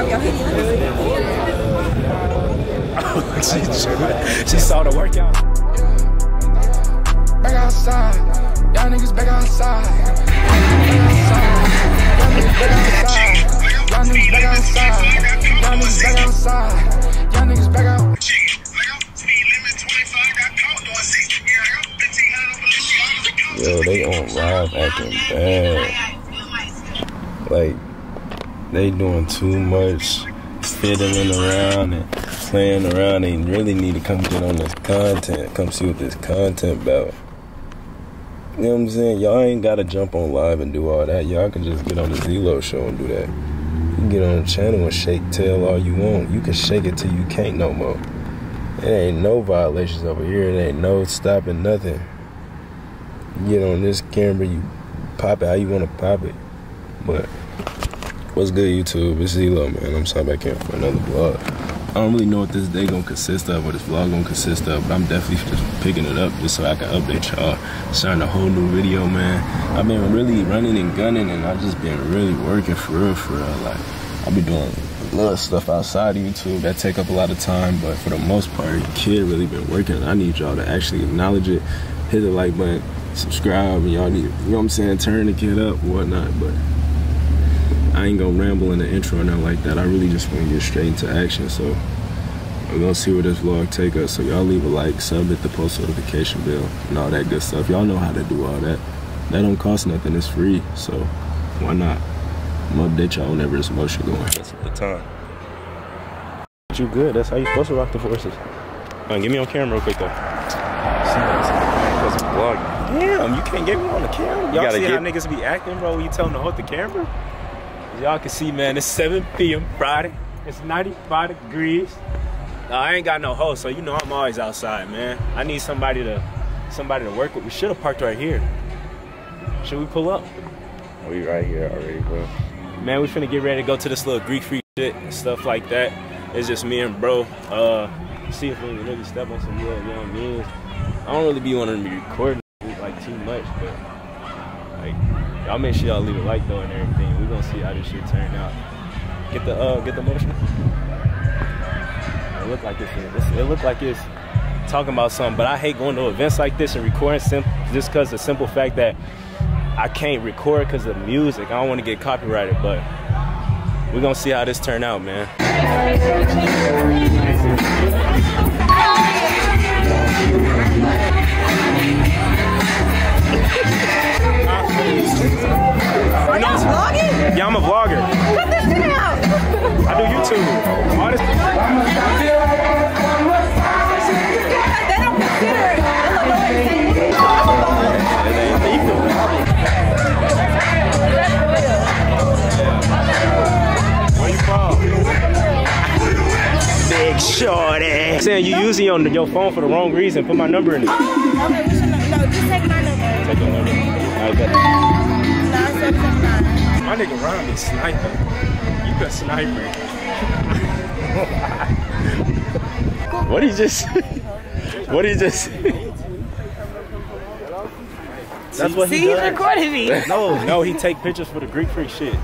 she, she saw the workout. Back outside, y'all niggas back outside. Y'all niggas back outside. Y'all niggas back outside. Y'all niggas back out. Yo, they on live acting bad. Like, they doing too much fiddling around and playing around. They really need to come get on this content. Come see what this content about. You know what I'm saying? Y'all ain't gotta jump on live and do all that. Y'all can just get on the Zeelo show and do that. You can get on the channel and shake tail all you want. You can shake it till you can't no more. There ain't no violations over here. There ain't no stopping nothing. You get on this camera, you pop it how you want to pop it. But what's good, YouTube? It's Zeelo, man. I'm sorry back here for another vlog. I don't really know what this day gonna consist of, or this vlog gonna consist of, but I'm definitely just picking it up just so I can update y'all. Starting a whole new video, man. I've been really running and gunning, and I've just been really working for real, for real. Like I'll be doing a lot of stuff outside of YouTube that take up a lot of time, but for the most part, kid really been working. I need y'all to actually acknowledge it, hit the like button, subscribe, and y'all need, you know what I'm saying, turn the kid up, whatnot. But I ain't gonna ramble in the intro or nothing like that. I really just want to get straight into action. So we're gonna see where this vlog take us. So y'all leave a like, sub, hit the post notification bell, and all that good stuff. Y'all know how to do all that. That don't cost nothing. It's free. So why not? I'm gonna update y'all whenever this motion going. That's the time. You good? That's how you supposed to rock the forces. Uh, get me on camera real quick though. Damn, you can't get me on the camera. Y'all see get- how niggas be acting, bro? when You tell them to hold the camera? Y'all can see, man, it's 7 p.m. Friday. It's 95 degrees. Nah, I ain't got no host, so you know I'm always outside, man. I need somebody to somebody to work with. We should have parked right here. Should we pull up? We right here already, bro. Man, we finna get ready to go to this little Greek freak shit and stuff like that. It's just me and bro. Uh, see if we can really step on some real young men. I don't really be wanting to be recording like too much, but like y'all make sure y'all leave a like though and everything. We're gonna see how this shit turn out. Get the uh, get the motion. It look like it's, it look like it's talking about something, but I hate going to events like this and recording just cause the simple fact that I can't record because of music. I don't want to get copyrighted, but we're gonna see how this turn out, man. Yeah, I'm a vlogger. Cut this shit out. I do YouTube. All this- They don't consider it. Where you from? Big shorty. Saying you using your, your phone for the wrong reason. Put my number in it. Oh, okay, we should not. No, just take my number. Take your number. All right, bet. 9779. My nigga Ron is sniper. You a sniper. what he just What he just That's what See, he he's does. recording me. No, no, he take pictures for the Greek freak shit.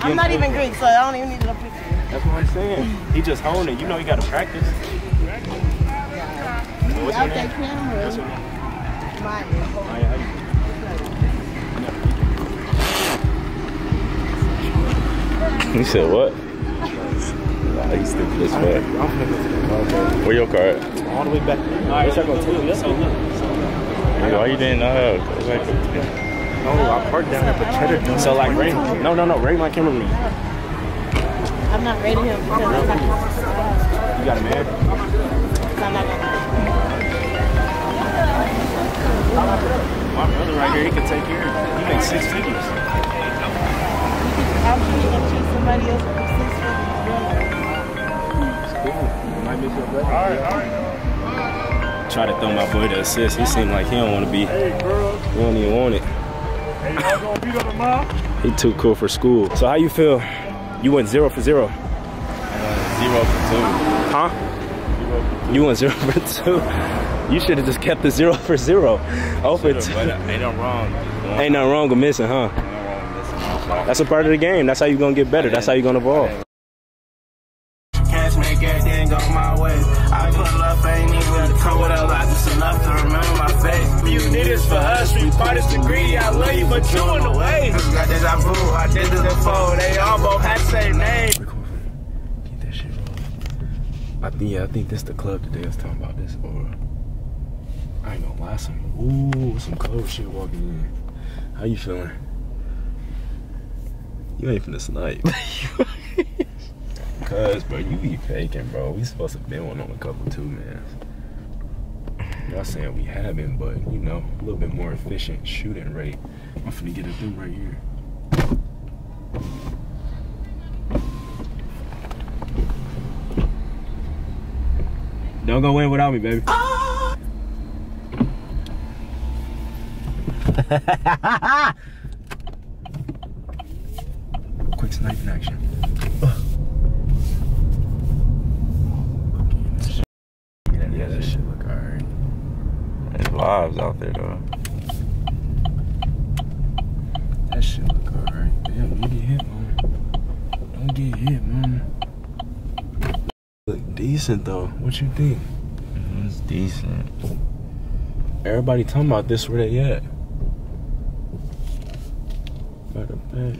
I'm not even Greek, so I don't even need no picture. That's what I'm saying. He just hone it. You know he gotta practice. So what's your Out name? camera. What's your name? Mine. Maya, you- He said what? Nah, he's stupid as fuck. I'm to the car, bro. Where your car at? All the way back. All right, y'all gonna take me up? So. Why you didn't know? Like, No, I parked down at the cheddar. joint. So like, Ray, no, no, no, Ray my camera with me. I'm not rating him because I'm not, You got a man? I'm not gonna. My brother right here, he can take care of it. He makes six figures. I'm sure you're gonna choose somebody else with six figures. Cool. Might miss your brother. All right, all right. Try to throw my boy the assist. He seemed like he don't want to be. He don't even want it. He too cool for school. So how you feel? You went zero for zero. Uh, zero for two. Huh? You went zero for two. You should have just kept the zero for zero. Oh for But two. ain't no wrong. Ain't nothing wrong with missing, huh? That's a part of the game. That's how you're gonna get better. That's how you're gonna evolve. everything go my way. I pull up, ain't even come with a lot, just enough to remember my face. You did this for us, we parted to greedy. I love you, but you in the way. Got deja vu, I did this before, they all both had the same name. Get that shit rolling. I think yeah, I think this the club today. I was talking about this or I ain't gonna lie, some ooh, some cold shit walking in. How you feeling? You ain't finna snipe. Cause bro, you be faking, bro. We supposed to been one on a couple too, man. Not saying we haven't, but you know, a little bit more efficient shooting rate. I'm finna get a thing right here. Don't go in without me, baby. Quick sniping action. Yeah, that shit look alright. There's lives out there though. That shit look alright. Damn, don't get hit, man. Don't get hit, man. Look decent though. What you think? Mm-hmm, it's decent. Everybody talking about this where they at. Back. Oh,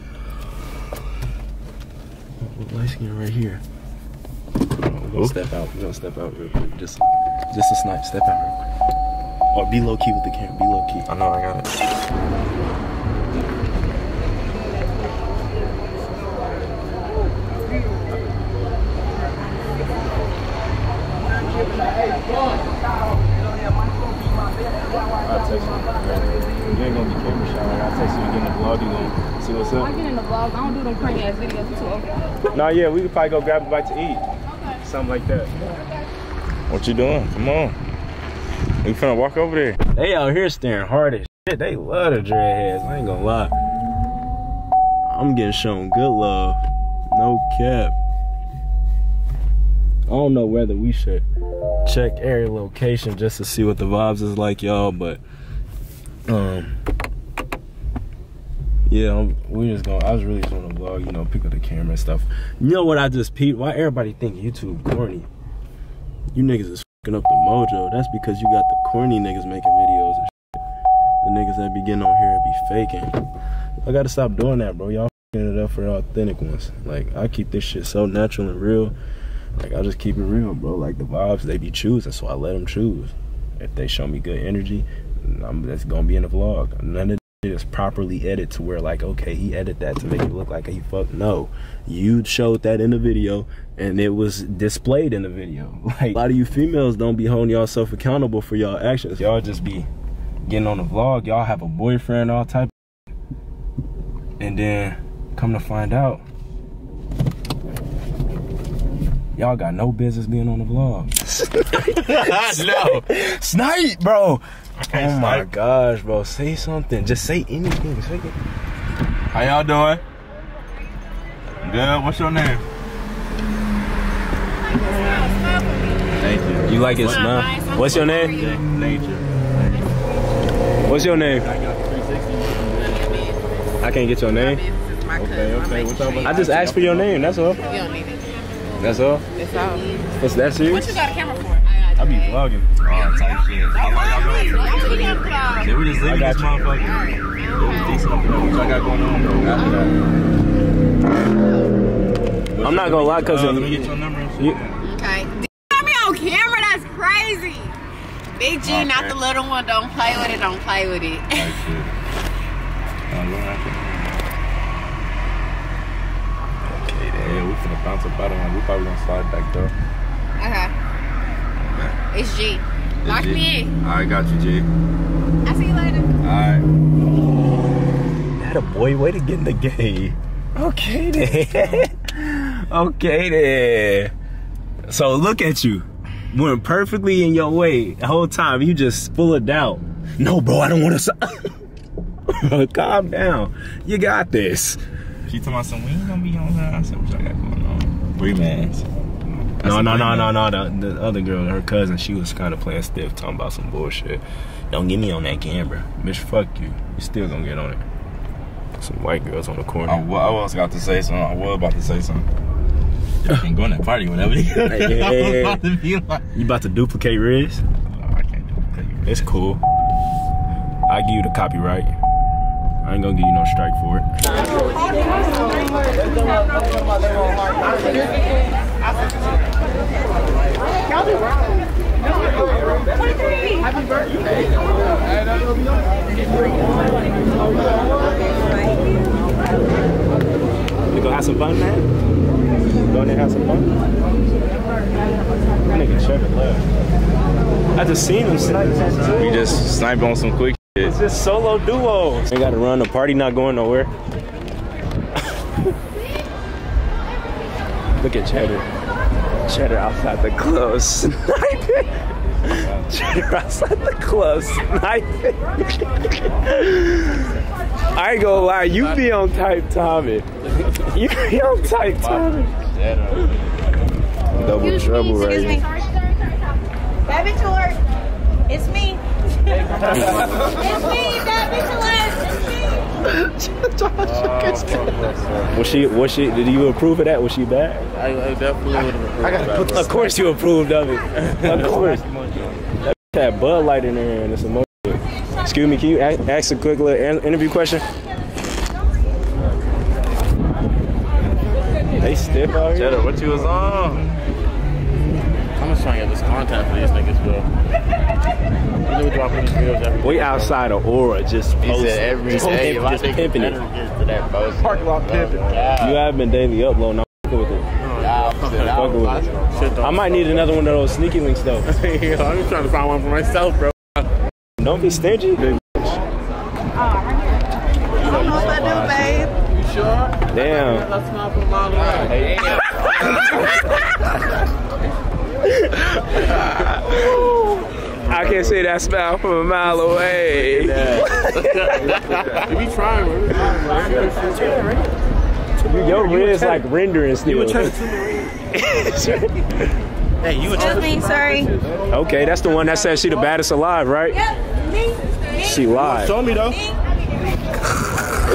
light skin right here. We're gonna step out. We're gonna step out real quick. Just just a snipe. Step out real quick. Or be low key with the camera. Be low key. I know I got it. I'll text you. You ain't gonna be camera shy. Like, I'll text you to get in the vlog. You gonna see what's up? I up? get in the vlog. I don't do them crazy ass videos too often. Nah, yeah, we could probably go grab a bite to eat. Something like that. What you doing? Come on. We finna walk over there. They out here staring hard as shit. They love the dreadheads. I ain't gonna lie. I'm getting shown good love. No cap. I don't know whether we should check every location just to see what the vibes is like, y'all, but um yeah, I'm, we just gonna. I was really just on a vlog, you know, pick up the camera and stuff. You know what I just peeped? Why everybody think YouTube corny? You niggas is fucking up the mojo. That's because you got the corny niggas making videos and shit. The niggas that be getting on here and be faking. I gotta stop doing that, bro. Y'all it up for authentic ones. Like I keep this shit so natural and real. Like I just keep it real, bro. Like the vibes they be choosing, so I let them choose. If they show me good energy, I'm, that's gonna be in the vlog. None of it is properly edited to where like, okay, he edited that to make it look like he fuck. No, you showed that in the video, and it was displayed in the video. Like a lot of you females don't be holding yourself accountable for y'all actions. Y'all just be getting on the vlog. Y'all have a boyfriend, all type, and then come to find out. Y'all got no business being on the vlog. no. Snipe, bro. Oh my gosh, bro. Say something. Just say anything. Say it. How y'all doing? Good. What's your name? Thank you. You like his smile? What's your name? Nature. What's your name? I can't get your name. Okay, okay. What's up? I just asked for your name. That's all. You don't need it. That's all. It's all. What's that What you got a camera for? I be vlogging. Oh, type shit. How long y'all going? They were just leaving this motherfucker. What y'all got going on, bro? After that. I'm not gonna lie, cause Uh, let me get your number and shit. You- Okay. Got me on camera. That's crazy. Big G, not the little one. Don't play with it. Don't play with it. Type shit. Uh, look after that. Yeah, we finna bounce up out of here. We probably gonna slide back though. Uh-huh. Okay. It's G. Lock me in. I got you, G. I'll see you later. Alright. That a boy way to get in the game. Okay then. okay then. So look at you. Went perfectly in your way the whole time. You just full of doubt. No, bro, I don't want to. Calm down. You got this. She told me some we ain't gonna be on her. I said, what y'all got going on? Three mans. No, no, no, no, no. The, the other girl, her cousin, she was kind of playing stiff, talking about some bullshit. Don't get me on that camera, bitch. Fuck you. You still gonna get on it. Some white girls on the corner. I, wa- I was about to say something. I was about to say something. can go in that party whenever. yeah. about to be like, You about to duplicate Riz? no, I can't do it. It's cool. I give you the copyright. I ain't gonna give you no strike for it. You gonna have some fun, man? Go in there and have some fun? That nigga Trevor left. I just seen him snipe. We just sniped on some quick shit. It's just solo duos. They gotta run. The party not going nowhere. Look at Cheddar. Cheddar outside the club sniping. Cheddar outside the club sniping. I ain't gonna lie, you be on type timing. You be on type timing. Double trouble right Excuse me. here. Baby tour. It's me. it's me, baby. Was she? Was she? Did you approve of that? Was she bad? I, I definitely would have I gotta put Of course you approved of it. Of course. That had Bud Light in there and it's a mo- Excuse me, can you a- ask a quick little interview question? They stiff out here. Cheddar, what you was on? I'm just trying to get this content for these niggas, bro. You know we dropping these videos every We outside of Aura, just He post, said every just, day. pimp- just pimping it. better get to that post. Parking lot pimping. You have been daily uploading. I'm fucking with it. Yeah, Fucking with it. I might need another one of those sneaky links though. I'm just trying to find one for myself, bro. Don't be stingy. Babe. You sure? Damn. I can't see that smile from a mile away. You be trying, bro. Your wrist like rendering still. Hey, you a Excuse me, sorry. okay, that's the one that says she the baddest alive, right? Yep, me. me. She lied. Show me though.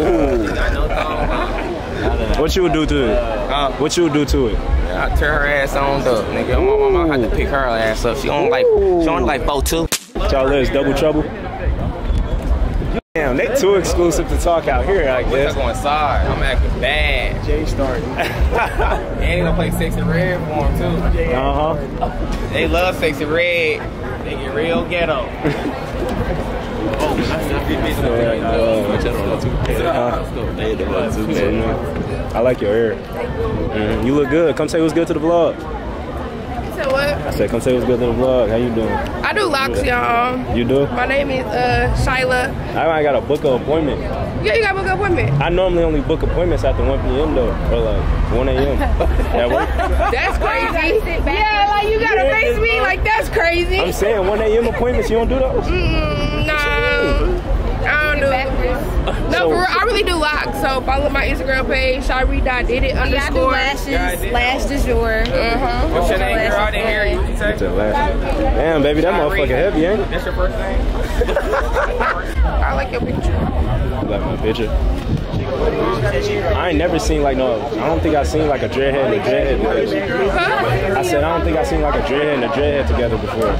Ooh. What you would do to it? What you would do to it? I tear her ass on up, nigga. My mama had to pick her ass up. She only like she only like four two. Y'all lives double trouble. Damn, they too exclusive to talk out here, I We're guess. going inside. I'm acting bad. Jay starting. And they gonna play Sexy Redd for him too. Uh huh. They love Sexy Redd. They get real ghetto. I like your hair. Mhm, You look good. Come say what's good to the vlog. So what? I said, come say what's good to the vlog. How you doing? I do locks, y'all. You do? My name is uh Shyla. I ain't got a book an appointment. Yeah, you got a book appointment. I normally only book appointments after 1 p.m. though, or like 1 a.m. At work. That's crazy. Yeah, like you gotta face me like that's crazy. I'm saying 1 a.m. appointments. You don't do those? Mm, no, I don't do. No, for real, I really do locks. So follow my Instagram page, Shyree did it Yeah, I do underscore. lashes. Lash du jour. Uh-huh. What's your name, girl? I didn't hear you. What you say? Last one. Damn, baby, that motherfucker heavy, ain't it? That's your first name? I like your picture. You like my picture? I ain't never seen like no. I don't think I seen like a dreadhead and a dreadhead. Huh? I said I don't think I seen like a dreadhead and a dreadhead together before.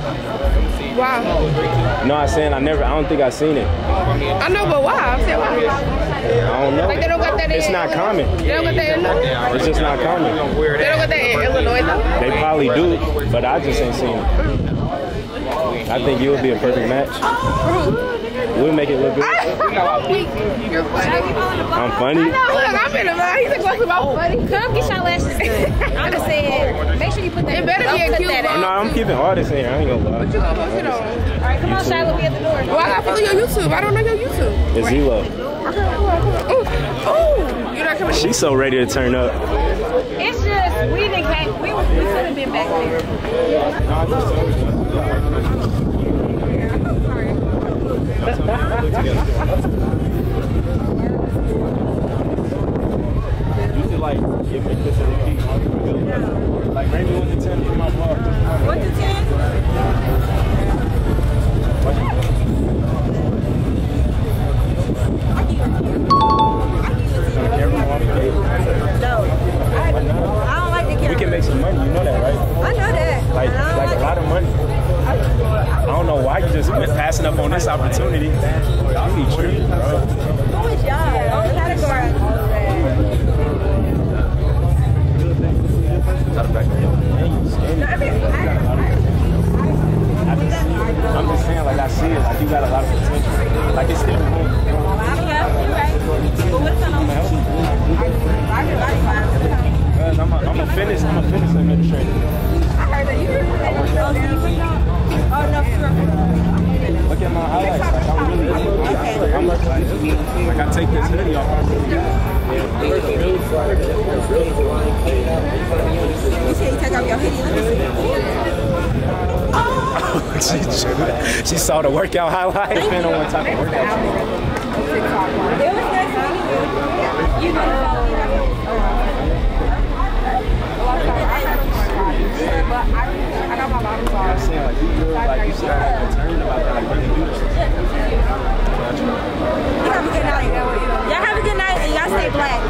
Wow. No, I saying I never. I don't think I've seen it. I know, but why? I'm saying why? I don't know. Like they don't got that in. It's not common. They don't got that in. It's just not common. They don't got that in Illinois though. They probably do, but I just ain't seen it. I think you would be a perfect match. We'll make it look good. You're funny. I'm funny. No, look, I'm in a mind. He's like, what's about funny? Come get your lashes done. I'm gonna say, make sure you put that. It better be a don't cute that one. out. No, I'm keeping all this in here. I ain't gonna What lie. you gonna post it on? All right, come on, Shiloh, we at the door. Well, I gotta follow your YouTube. I don't know your YouTube. It's Zeelo. Ooh, ooh, you're not coming. She's so ready to turn up. It's just we didn't came. We was we could have been back there. You should like give me this repeat. Like me one to ten for my vlog. Got a lot of she, she saw the workout highlight. Depending on what type of workout. she doing. It was nice meeting you. You know the follow me. I'm saying like you good, like you said, like concerned about that, like really do this. You have a good night. Y'all have a good night and y'all stay black.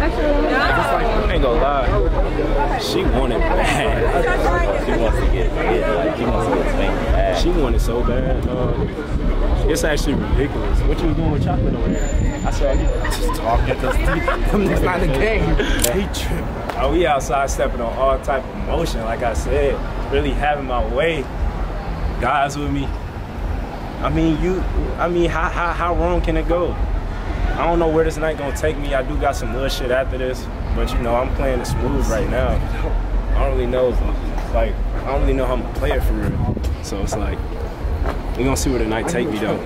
I ain't gonna lie. She wanted bad. She wants to get, get like, she wants to get spanked bad. She wanted so bad. It's actually ridiculous. What you doing with chocolate over? I you just talking to Steve. It's not the game. He tripping. Oh, we outside stepping on all type of motion. Like I said, really having my way. Guys with me. I mean, you. I mean, how how how wrong can it go? I don't know where this night gonna take me. I do got some little shit after this, but you know I'm playing it smooth right now. I don't really know, like I don't really know how I'm gonna play it for real. So it's like we gonna see where the night take me though.